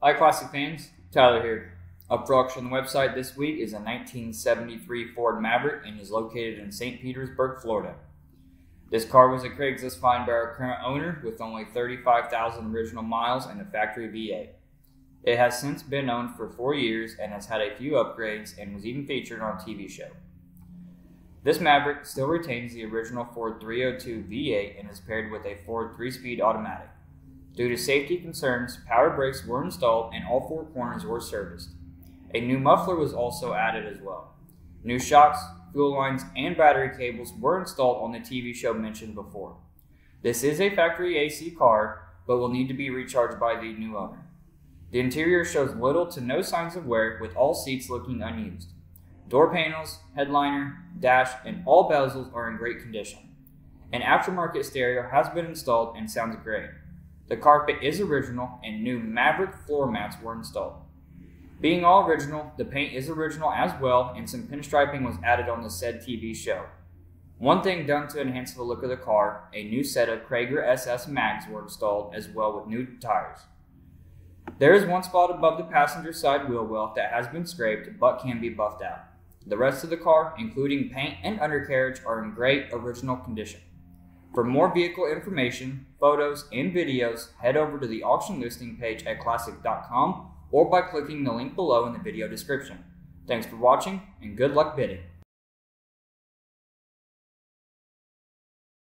Hi, Clasiq fans. Tyler here. Up for auction on the website this week is a 1973 Ford Maverick and is located in St. Petersburg, Florida. This car was a Craigslist find by our current owner with only 35,000 original miles and a factory V8. It has since been owned for four years and has had a few upgrades and was even featured on a TV show. This Maverick still retains the original Ford 302 V8 and is paired with a Ford 3-speed automatic. Due to safety concerns, power brakes were installed and all four corners were serviced. A new muffler was also added as well. New shocks, fuel lines, and battery cables were installed on the TV show mentioned before. This is a factory AC car, but will need to be recharged by the new owner. The interior shows little to no signs of wear, with all seats looking unused. Door panels, headliner, dash, and all bezels are in great condition. An aftermarket stereo has been installed and sounds great. The carpet is original and new Maverick floor mats were installed. Being all original, the paint is original as well, and some pinstriping was added on the said TV show. One thing done to enhance the look of the car, a new set of Cragar SS mags were installed as well with new tires. There is one spot above the passenger side wheel well that has been scraped but can be buffed out. The rest of the car, including paint and undercarriage, are in great original condition. For more vehicle information, photos, and videos, head over to the auction listing page at clasiq.com or by clicking the link below in the video description. Thanks for watching and good luck bidding.